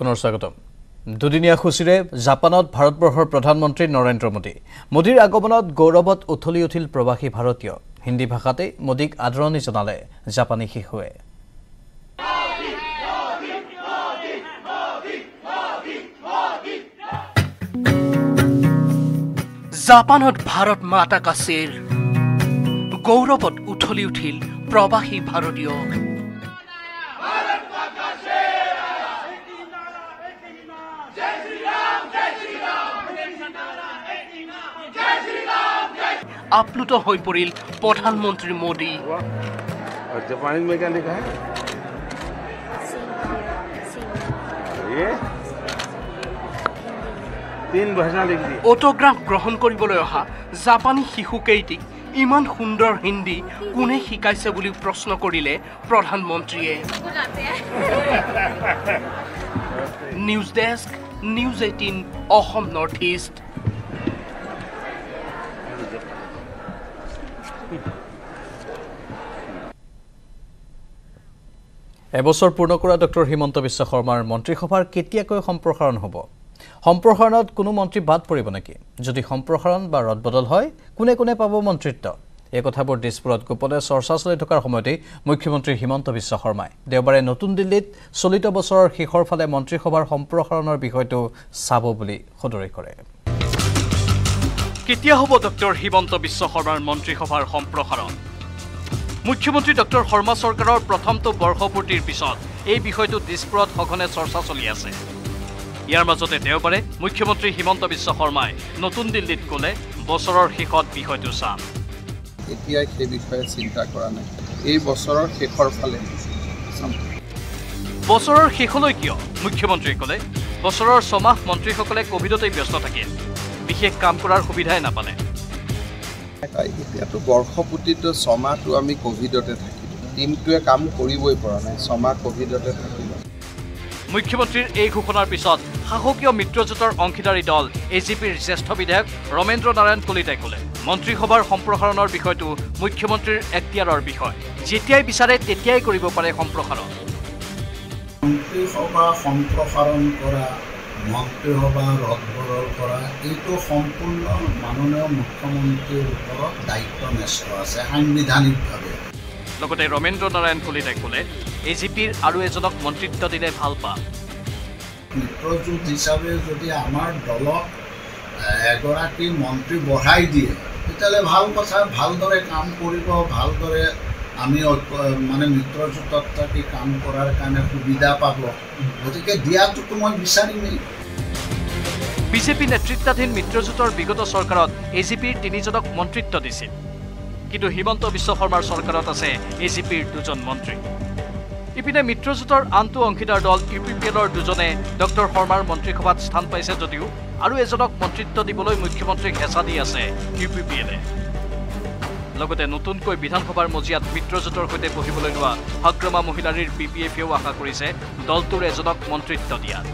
পুনৰ স্বাগতম। দুদিনীয়া সূচীৰে জাপানত ভাৰতবৰ্ষৰ প্ৰধানমন্ত্ৰী নৰেন্দ্ৰ মোদী। মোদীৰ আগমনত গৌৰৱত উথলি উঠিল প্ৰৱাসী ভাৰতীয়। হিন্দী ভাষাতেই মোদীক আদৰণি জনালে জাপানী শিশুৱে। জাপানত ভাৰত মাতাক আছিল গৌৰৱত উঠলি উঠিল প্ৰৱাসী ভাৰতীয়। আপ্লুত হৈ পৰিল প্ৰধানমন্ত্ৰী মোদী। অট'গ্ৰাফ গ্ৰহণ কৰিবলৈ অহা জাপানী শিশুকেইটিক ইমান সুন্দৰ হিন্দী কোনে শিকাইছে বুলি প্ৰশ্ন কৰিলে প্ৰধানমন্ত্ৰীয়ে। News desk news eighteen Assam North East এবছৰ পূৰ্ণ কৰা ডক্টৰ হিমন্ত বিশ্ব শৰ্মাৰ মন্ত্ৰীসভাৰ কেতিয়াকৈ সম্প্ৰসাৰণ হ'ব? সম্প্ৰসাৰণত কোনো মন্ত্ৰী বাদ পৰিব নেকি? যদি সম্প্ৰসাৰণ বা ৰদবদল হয় কোনে কোনে পাব মন্ত্ৰিত্ব? এই কথাবোৰ দিছপুৰত গোপনে চৰ্চা চলি থকাৰ সময়তেই মুখ্যমন্ত্ৰী হিমন্ত বিশ্ব শৰ্মাই দেওবাৰে নতুন দিল্লীত চলিত বছৰৰ শেষৰ ফালে মন্ত্ৰীসভাৰ সম্প্ৰসাৰণৰ বিষয়টো চাব বুলি সদৰি কৰে। কেতিয়া হ'ব ডক্টৰ হিমন্ত বিশ্ব শৰ্মাৰ মন্ত্ৰীসভাৰ সম্প্ৰসাৰণ? মুখ্যমন্ত্ৰী ডক্টৰ শৰ্মা চৰকাৰৰ প্ৰথমটো বৰ্ষপূৰ্তিৰ পিছত। এই বিষয়টো দিছপুৰত সঘনে চৰ্চা চলি আছে। ইয়াৰ মাজতে দেওবাৰে মুখ্যমন্ত্ৰী হিমন্ত বিশ্ব শৰ্মাই নতুন দিল্লীত ক'লে বছৰৰ শেষত বিষয়টো চাম। এতিয়াই সেই বিষয়ে চিন্তা কৰা নাই। এই বছৰৰ শেষৰ ফালে বছৰৰ শেষলৈ কিয়? মুখ্যমন্ত্ৰীয়ে ক'লে বছৰৰ ছমাহ মন্ত্ৰীসকলে কভিডতেই ব্যস্ত থাকিল বিশেষ কাম কৰাৰ সুবিধাই নাপালে। এতিয়াতো বৰ্ষপূৰ্তিটো ছমাহটো আমি ক'ভিডতে থাকিলোঁ। টীমটোৱে কাম কৰিবই পৰা নাই ছমাহ ক'ভিডতে থাকিলোঁ। মুখ্যমন্ত্ৰীৰ এই ঘোষণাৰ পিছত শাসকীয় মিত্ৰজোঁটৰ অংশীদাৰী দল এ জি পিৰ জ্যেষ্ঠ বিধায়ক ৰমেন্দ্ৰ নাৰায়ণ কলিতাই ক'লে মন্ত্ৰীসভাৰ সম্প্ৰসাৰণৰ বিষয়টো মুখ্যমন্ত্ৰীৰ এখতিয়াৰৰ বিষয়। যেতিয়াই বিচাৰে তেতিয়াই কৰিব পাৰে সম্প্ৰসাৰণ। মন্ত্ৰীসভা সম্প্ৰসাৰণ কৰা মন্ত্ৰীসভা ৰদবদল কৰা এইটো সম্পূৰ্ণ মাননীয় মুখ্যমন্ত্ৰীৰ ওপৰত দায়িত্ব ন্যস্ত আছে সাংবিধানিকভাৱে। লগতে ৰমেন্দ্ৰ নাৰায়ণ কলিতাই ক'লে এ জি পিৰ আৰু এজনক মন্ত্ৰিত্ব দিলে ভাল পাম। মিত্ৰজোঁট হিচাপে যদি আমাৰ দলক এগৰাকী মন্ত্ৰী বঢ়াই দিয়ে তেতিয়াহ'লে ভাল কথা ভালদৰে কাম কৰিব ভালদৰে আমি মানে মিত্ৰজোঁটত থাকি কাম কৰাৰ কাৰণে সুবিধা পাব। গতিকে দিয়াটোতো মই বিচাৰিমেই। বিজেপি নেতৃত্বাধীন মিত্ৰজোঁটৰ বিগত চৰকাৰত এ জি পিৰ তিনিজনক মন্ত্ৰিত্ব দিছিল। কিন্তু হিমন্ত বিশ্ব শৰ্মাৰ চৰকাৰত আছে এ জি পিৰ দুজন মন্ত্ৰী। ইপিনে মিত্ৰজোঁটৰ আনটো অংশীদাৰ দল ইউ পি পি এলৰ দুজনে ডক্টৰ শৰ্মাৰ মন্ত্ৰীসভাত স্থান পাইছে যদিও আৰু এজনক মন্ত্ৰিত্ব দিবলৈ মুখ্যমন্ত্ৰীক হেঁচা দি আছে ইউ পি পি এলে। লগতে নতুনকৈ বিধানসভাৰ মজিয়াত মিত্ৰজোঁটৰ সৈতে বহিবলৈ লোৱা হাগ্ৰমা মহিলাৰীৰ বি পি এফেও আশা কৰিছে দলটোৰ এজনক মন্ত্ৰিত্ব দিয়াত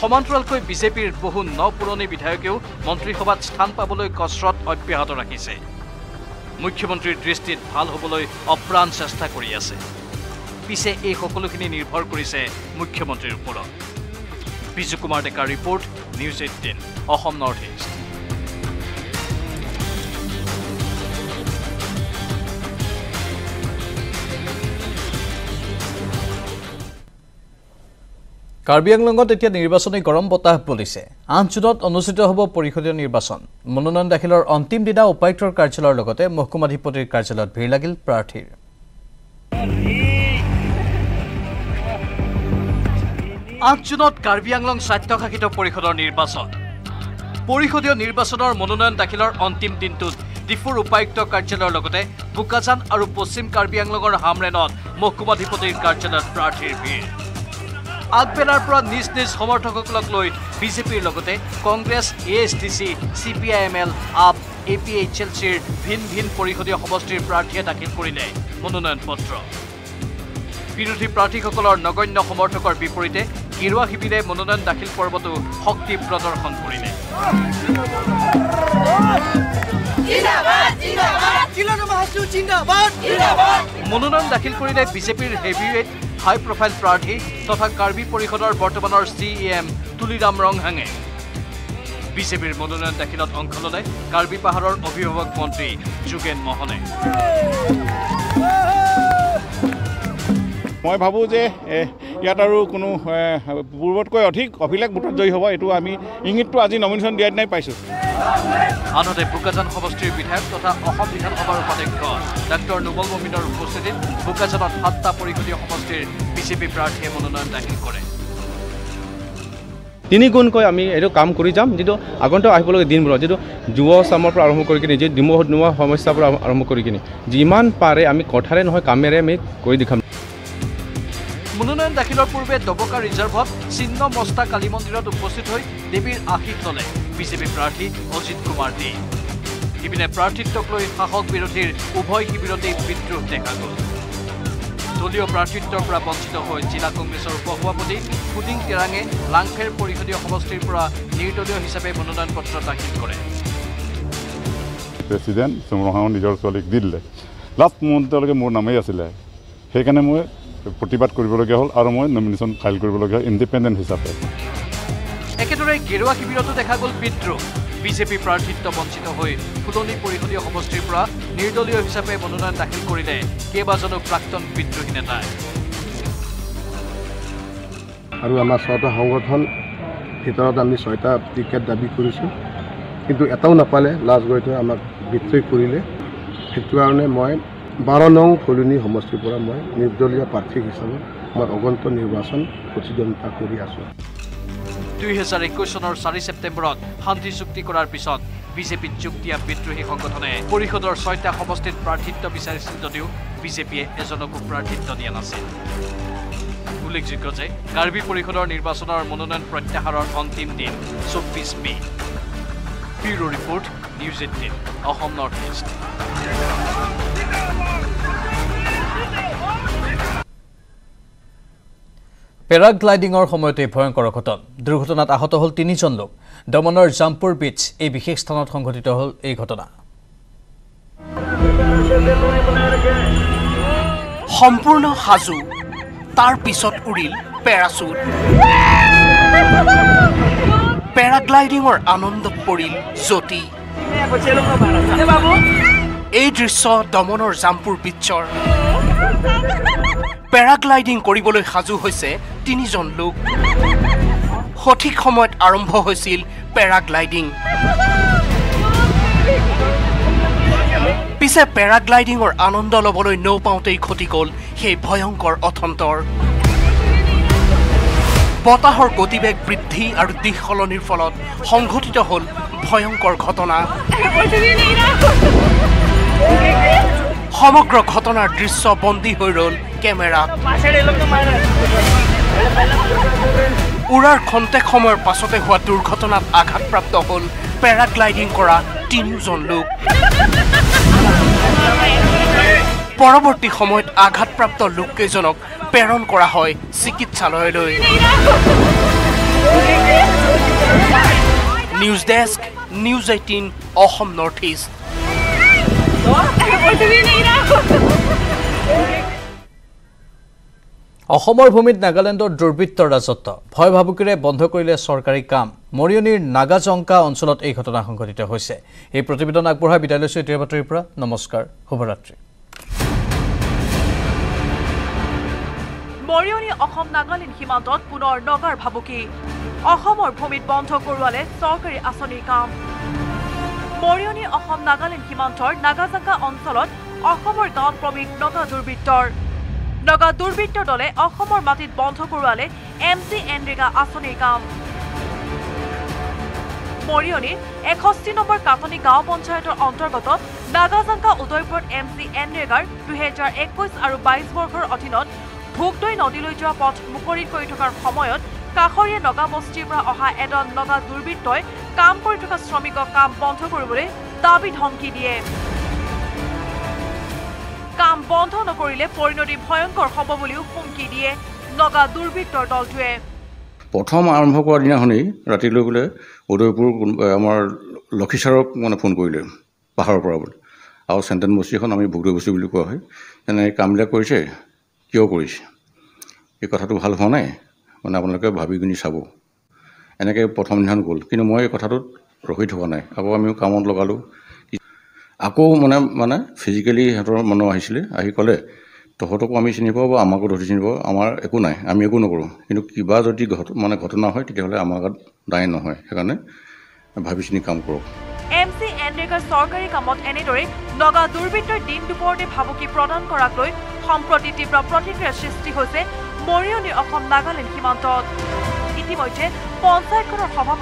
সমান্তৰালকৈ বিজেপিৰ বহু ন পুৰণি বিধায়কেও মন্ত্ৰীসভাত স্থান পাবলৈ কচৰৎ অব্যাহত ৰাখিছে। মুখ্যমন্ত্ৰীৰ দৃষ্টিত ভাল হ'বলৈ অপ্ৰাণ চেষ্টা কৰি আছে। পিছে এই সকলোখিনি নিৰ্ভৰ কৰিছে মুখ্যমন্ত্ৰীৰ ওপৰত। বিজু কুমাৰ ডেকাৰ report news eighteen Assam North East. Karbi আংলঙত এতিয়া নিৰ্বাচনী গৰম বতাহ বলিছে। আঠ জুনত অনুষ্ঠিত হ'ব পৰিষদীয় নিৰ্বাচন। মনোনয়ন দাখিলৰ অন্তিম দিনা উপায়ুক্তৰ কাৰ্যালয়ৰ লগতে মহকুমাধিপতিৰ কাৰ্যালয়ত ভিৰ লাগিল প্ৰাৰ্থীৰ। আঠ জুনত কাৰ্বি আংলং স্বায়ত্তশাসিত পৰিষদৰ নিৰ্বাচন। পৰিষদীয় নিৰ্বাচনৰ মনোনয়ন দাখিলৰ অন্তিম দিনটোত ডিফুৰ উপায়ুক্ত কাৰ্যালয়ৰ লগতে বোকাজান আৰু পশ্চিম কাৰ্বি আংলঙৰ হামৰেনত মহকুমাধিপতিৰ কাৰ্যালয়ত প্ৰাৰ্থীৰ ভিৰ। আগবেলাৰ পৰা নিজ নিজ সমৰ্থকসকলক লৈ বিজেপিৰ লগতে Congress A S T C C P I M L AAP A P H L চিৰ ভিন ভিন পৰিষদীয় সমষ্টিৰ প্ৰাৰ্থীয়ে দাখিল কৰিলে। মনোনয়ন পত্ৰ। বিৰোধী প্ৰাৰ্থীসকলৰ নগণ্য সমৰ্থকৰ বিপৰীতে গেৰুৱা শিবিৰে মনোনয়ন দাখিল পৰ্বতো শক্তি প্ৰদৰ্শন কৰিলে। মনোনয়ন দাখিল কৰিলে বিজেপিৰ হেভিৱেট হাই প্ৰফাইল প্ৰাৰ্থী তথা কাৰ্বি পৰিষদৰ বৰ্তমানৰ চি এম তুলিৰাম ৰংহাঙে। বিজেপিৰ মনোনয়ন দাখিলত অংশ ল'লে কাৰ্বি পাহাৰৰ অভিভাৱক মন্ত্ৰী যোগেন মহনে। মই ভাবোঁ যে ইয়াত আৰু কোনো পূৰ্বতকৈ অধিক অভিলেখ ভোটত জয়ী হ'ব এইটো আমি ইংগিতটো আজি নমিনেশ্যন দিয়াৰ দিনাই পাইছোঁ। আনহাতে বোকাজান সমষ্টিৰ বিধায়ক তথা অসম বিধানসভাৰ উপাধ্যক্ষ ডাক্তৰ নোমল মমিনৰ উপস্থিতিত বোকাজানত সাতটা পৰিষদীয় সমষ্টিৰ বিজেপি প্ৰাৰ্থীয়ে মনোনয়ন দাখিল কৰে। তিনি গুণকৈ আমি এইটো কাম কৰি যাম যিটো আগন্তুক আহিবলগীয়া দিনবোৰত যিটো যুৱ চামৰ পৰা আৰম্ভ কৰি কিনে যি নিমখ সমস্যাৰ পৰা আৰম্ভ কৰি কিনে যিমান পাৰে আমি কথাৰে নহয় কামেৰে আমি কৰি দেখাম। মনোনয়ন দাখিলৰ পূৰ্বে ডবকা ৰিজাৰ্ভত চিহ্ন মস্তা কালী মন্দিৰত উপস্থিত হৈ দেৱীৰ আশীষ ল'লে। বিজেপি প্ৰাৰ্থী অজিত কুমাৰ দে। ইপিনে প্ৰাৰ্থিত্বক লৈ শাসক বিৰোধীৰ উভয় শিবিৰতেই বিদ্ৰোহ দেখা গ'ল। দলীয় প্ৰাৰ্থিত্বৰ পৰা বঞ্চিত হৈ জিলা কংগ্ৰেছৰ উপ সভাপতি ফুডিং তেৰাঙে লাংখেৰ পৰিষদীয় সমষ্টিৰ পৰা নিৰ্দলীয় হিচাপে মনোনয়ন পত্ৰ দাখিল কৰে। প্ৰেচিডেণ্ট চুমৰহাঙৰ নিজৰ ছোৱালীক দিলে। লাষ্ট মুহূৰ্তলৈকে মোৰ নামেই আছিলে। সেইকাৰণে মই প্ৰতিবাদ কৰিবলগীয়া হ'ল আৰু মই নমিনেশ্যন ফাইল কৰিবলগীয়া হ'ল ইণ্ডিপেণ্ডেণ্ট হিচাপে। একেদৰে গেৰুৱা শিবিৰতো দেখা গ'ল বিদ্ৰোহ। বিজেপি প্ৰাৰ্থিত্ব বঞ্চিত হৈ ফুলনি পৰিষদীয় সমষ্টিৰ পৰা নিৰ্দলীয় হিচাপে মনোনয়ন দাখিল কৰিলে কেইবাজনো প্ৰাক্তন বিদ্ৰোহী নেতাই। আৰু আমাৰ ছটা সংগঠন ভিতৰত আমি ছয়টা টিকেট দাবী কৰিছোঁ। কিন্তু এটাও নাপালে লাষ্ট গৈ থৈ আমাক বিদ্ৰোহ কৰিলে। সেইটো কাৰণে মই বাৰ নং ফুলনি সমষ্টিৰ পৰা মই নিৰ্দলীয় প্ৰাৰ্থী হিচাপে মই অগন্ত নিৰ্বাচন প্ৰতিদ্বন্দ্বিতা কৰি আছোঁ। দুই হেজাৰ একৈছ চনৰ চাৰি ছেপ্টেম্বৰত শান্তি চুক্তি কৰাৰ পিছত বিজেপিত যোগ দিয়া বিদ্ৰোহী সংগঠনে পৰিষদৰ ছয়টা সমষ্টিত প্ৰাৰ্থিত্ব বিচাৰিছিল যদিও বিজেপিয়ে এজনকো প্ৰাৰ্থিত্ব দিয়া নাছিল। উল্লেখযোগ্য যে কাৰ্বি পৰিষদৰ নিৰ্বাচনৰ মনোনয়ন প্ৰত্যাহাৰৰ অন্তিম দিন চৌব্বিছ May. Bureau report news eighteen Assam North East. পেৰাগ্লাইডিঙৰ সময়তে ভয়ংকৰ অঘটন দুৰ্ঘটনাত আহত হ'ল তিনিজন লোক। দমনৰ জামপুৰ বীচ এই বিশেষ স্থানত সংঘটিত হ'ল এই ঘটনা। সম্পূৰ্ণ সাজু তাৰ পিছত উৰিল পেৰাচুট। পেৰাগ্লাইডিঙৰ আনন্দত পৰিল জ্যোতি। এই দৃশ্য দমনৰ জামপুৰ বিচ্চৰ পেৰাগ্লাইডিং কৰিবলৈ সাজু হৈছে তিনিজন লোক। সঠিক সময়ত আৰম্ভ হৈছিল পেৰাগ্লাইডিং। পিছে পেৰাগ্লাইডিঙৰ আনন্দ ল'বলৈ নৌ পাওঁতেই ঘটি গ'ল সেই ভয়ংকৰ অথন্তৰ। বতাহৰ গতিবেগ বৃদ্ধি আৰু দিশ সলনিৰ ফলত সংঘটিত হ'ল ভয়ংকৰ ঘটনা। সমগ্ৰ ঘটনাৰ দৃশ্য বন্দী হৈ ৰ'ল কেমেৰাত উৰাৰ খন্তেক সময়ৰ পাছতে হোৱা দুৰ্ঘটনাত আঘাতপ্ৰাপ্ত হ'ল পেৰাগ্লাইডিং কৰা তিনিওজন লোক। পৰৱৰ্তী সময়ত আঘাতপ্ৰাপ্ত লোককেইজনক প্ৰেৰণ কৰা হয় চিকিৎসালয়লৈ। News desk news eighteen Assam North East. অসমৰ ভূমিত নাগালেণ্ডৰ দুৰ্বৃত্তৰ ৰাজত্ব। ভয় ভাবুকিৰে বন্ধ কৰিলে চৰকাৰী কাম। মৰিয়নিৰ নাগাজংকা অঞ্চলত এই ঘটনা সংঘটিত হৈছে। এই প্ৰতিবেদন আগবঢ়াই বিদায় লৈছোঁ এতিয়াৰ বাতৰিৰ পৰা। নমস্কাৰ শুভৰাত্ৰি। মৰিয়নি অসম নাগালেণ্ড সীমান্তত পুনৰ নগাৰ ভাবুকি। অসমৰ ভূমিত বন্ধ কৰোৱালে চৰকাৰী আঁচনিৰ কাম। মৰিয়নি অসম নাগালেণ্ড সীমান্তৰ নাগাজাকা অঞ্চলত অসমৰ গাঁৱত প্ৰৱেশ নগা দুৰ্বৃত্তৰ। নগা দুৰ্বৃত্ত দলে অসমৰ মাটিত বন্ধ কৰোৱালে এম চি এনৰেগা আঁচনিৰ কাম। মৰিয়নিৰ এষষ্ঠি নম্বৰ কাটনি গাঁও পঞ্চায়তৰ অন্তৰ্গত নাগাজাংকা উদয়পুৰত এম চি এনৰেগাৰ দুহেজাৰ একৈছ আৰু বাইছ বৰ্ষৰ অধীনত ভোগদৈ নদীলৈ যোৱা পথ মুকলি কৰি থকাৰ সময়ত কাষৰীয়া নগা বস্তিৰ পৰা অহা এজন নগা দুৰ্বৃত্তই কাম কৰি থকা শ্ৰমিকক কাম বন্ধ কৰিবলৈ দাবী ধমকি দিয়ে। কাম বন্ধ নকৰিলে পৰিণতি ভয়ংকৰ হ'ব বুলিও হুমকি দিয়ে নগা দুৰ্বৃত্তৰ দলটোৱে। প্ৰথম আৰম্ভ কৰা দিনাখনেই ৰাতিলৈ বোলে উদয়পুৰ আমাৰ লক্ষীচাৰক মানে ফোন কৰিলে পাহাৰৰ পৰা বোলে। আৰু চেণ্টেন বস্তিখন আমি ভোগদৈ বস্তি বুলি কোৱা হয়। তেনে কামবিলাক কৰিছে কিয় কৰিছে? এই কথাটো ভাল হোৱা নাই। মানে আপোনালোকে ভাবি গুণি চাব। এনেকৈ প্ৰথম দিনাখন গ'ল। কিন্তু মই এই কথাটোত ৰখি থকা নাই। আকৌ আমি কামত লগালোঁ। আকৌ মানে মানে ফিজিকেলি সিহঁতৰ মানুহ আহিছিলে আহি ক'লে তহঁতকো আমি চিনি পাওঁ বা আমাকো ধৰি চিনি পাওঁ আমাৰ একো নাই আমি একো নকৰোঁ। কিন্তু কিবা যদি ঘট মানে ঘটনা হয় তেতিয়াহ'লে আমাৰ গাত দায় নহয়। সেইকাৰণে ভাবি চিনি কাম কৰক। এম চি এনৰেগাৰ চৰকাৰী কামত এনেদৰে নগা দুৰ্বৃত্তই দিন দুপৰতে ভাবুকি প্ৰদান কৰাক সম্প্ৰতি তীব্ৰ প্ৰতিক্ৰিয়াৰ সৃষ্টি হৈছে মৰিয়নি অসম নাগালেণ্ড সীমান্তত। ইতিমধ্যে পঞ্চায়তখনৰ সভাপতি